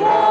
Lord.